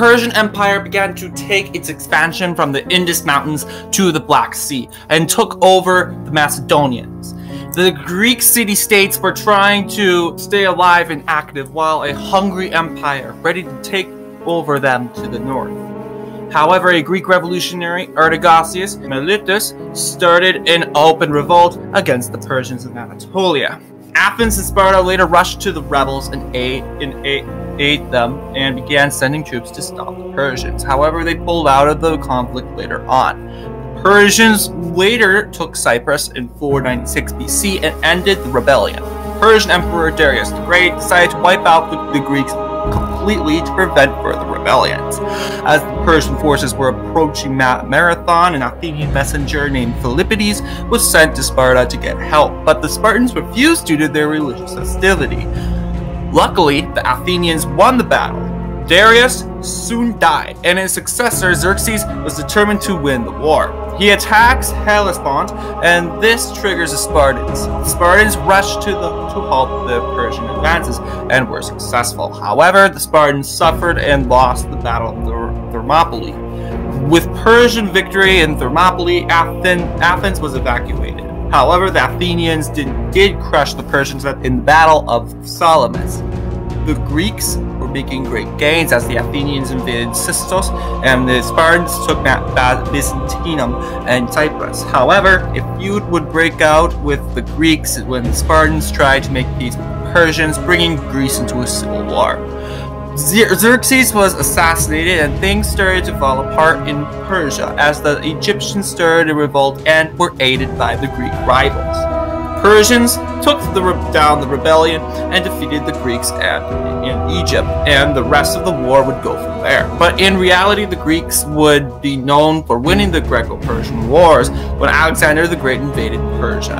Persian Empire began to take its expansion from the Indus Mountains to the Black Sea and took over the Macedonians. The Greek city states were trying to stay alive and active while a hungry empire ready to take over them to the north. However, a Greek revolutionary, Artagasius Miletus, started an open revolt against the Persians of Anatolia. Athens and Sparta later rushed to the rebels and aid, and aid, aid them and began sending troops to stop the Persians. However, they pulled out of the conflict later on. The Persians later took Cyprus in 496 BC and ended the rebellion. Persian Emperor Darius the Great decided to wipe out the, the Greeks completely to prevent further rebellions. As the Persian forces were approaching Marathon, an Athenian messenger named Philippides was sent to Sparta to get help, but the Spartans refused due to their religious hostility. Luckily, the Athenians won the battle. Darius soon died, and his successor Xerxes was determined to win the war. He attacks Hellespont, and this triggers the Spartans. The Spartans rushed to, the, to halt the Persian advances and were successful. However, the Spartans suffered and lost the Battle of Thermopylae. With Persian victory in Thermopylae, Athens was evacuated. However, the Athenians did, did crush the Persians in the Battle of Salamis. The Greeks were making great gains as the Athenians invaded Sestos and the Spartans took Byzantium and Cyprus. However, a feud would break out with the Greeks when the Spartans tried to make peace with the Persians, bringing Greece into a civil war. Xerxes was assassinated and things started to fall apart in Persia as the Egyptians started a revolt and were aided by the Greek rivals. Persians took the, down the rebellion and defeated the Greeks and, in Egypt, and the rest of the war would go from there. But in reality, the Greeks would be known for winning the Greco-Persian Wars when Alexander the Great invaded Persia.